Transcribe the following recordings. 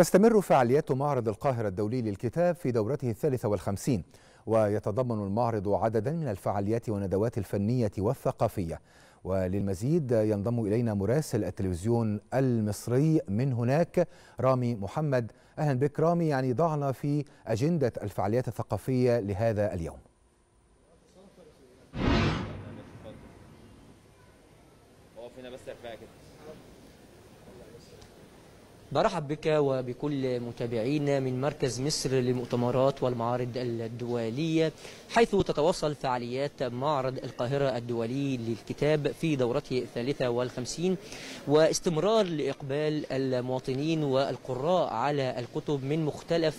تستمر فعاليات معرض القاهرة الدولي للكتاب في دورته الثالثة والخمسين ويتضمن المعرض عددا من الفعاليات والندوات الفنية والثقافية. وللمزيد ينضم إلينا مراسل التلفزيون المصري من هناك رامي محمد. أهلا بك رامي يعني ضعنا في أجندة الفعاليات الثقافية لهذا اليوم. برحب بك وبكل متابعينا من مركز مصر للمؤتمرات والمعارض الدولية حيث تتواصل فعاليات معرض القاهرة الدولي للكتاب في دورته الثالثة والخمسين واستمرار لإقبال المواطنين والقراء على الكتب من مختلف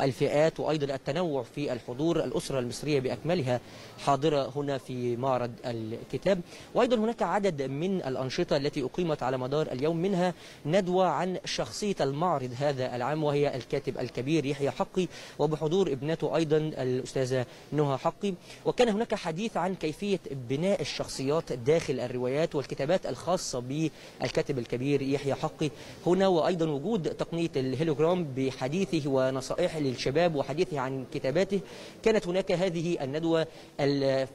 الفئات وأيضا التنوع في الحضور الأسرة المصرية بأكملها حاضرة هنا في معرض الكتاب. وأيضا هناك عدد من الأنشطة التي أقيمت على مدار اليوم منها ندوة عن شخصية المعرض هذا العام وهي الكاتب الكبير يحيى حقي وبحضور ابنته أيضا الأستاذة نهى حقي. وكان هناك حديث عن كيفية بناء الشخصيات داخل الروايات والكتابات الخاصة بالكاتب الكبير يحيى حقي. هنا وأيضا وجود تقنية الهيلوجرام بحديثه ونصائحه للشباب وحديثه عن كتاباته. كانت هناك هذه الندوة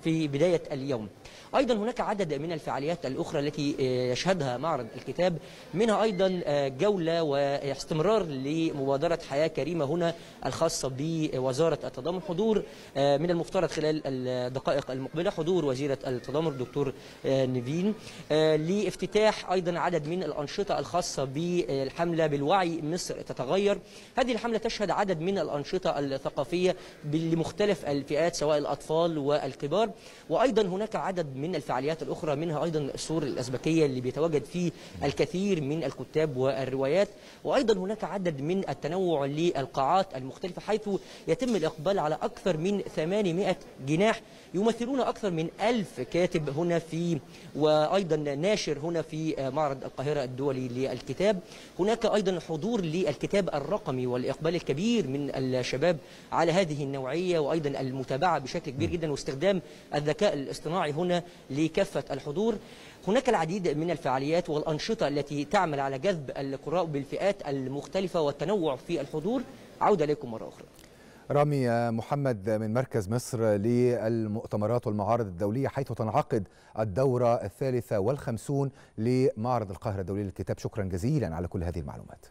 في بداية اليوم. أيضا هناك عدد من الفعاليات الأخرى التي يشهدها معرض الكتاب. منها أيضا جولة واستمرار لمبادرة حياة كريمة هنا الخاصة بوزارة التضامن. حضور من المفترض خلال الدقائق المقبلة حضور وزيرة التضامن دكتور نيفين لافتتاح أيضا عدد من الأنشطة الخاصة بالحملة بالوعي. مصر تتغير. هذه الحملة تشهد عدد من الأنشطة الثقافية لمختلف الفئات سواء الأطفال والكبار. وأيضا هناك عدد من الفعاليات الأخرى منها أيضا السور الأزبكية اللي بيتواجد فيه الكثير من الكتاب والروايات. وأيضا هناك عدد من التنوع للقاعات المختلفة حيث يتم الإقبال على أكثر من 800 جناح يمثلون أكثر من ألف كاتب هنا في وأيضا ناشر هنا في معرض القاهرة الدولي للكتاب. هناك أيضا حضور للكتاب الرقمي والإقبال الكبير من الشباب على هذه النوعية وأيضا المتابعة بشكل كبير جدا واستخدام الذكاء الاصطناعي هنا لكافة الحضور. هناك العديد من الفعاليات والأنشطة التي تعمل على جذب القراء بالفئات المختلفة والتنوع في الحضور. عودة لكم مرة أخرى. رامي محمد من مركز مصر للمؤتمرات والمعارض الدولية حيث تنعقد الدورة الثالثة والخمسون لمعرض القاهرة الدولي للكتاب. شكرا جزيلا على كل هذه المعلومات.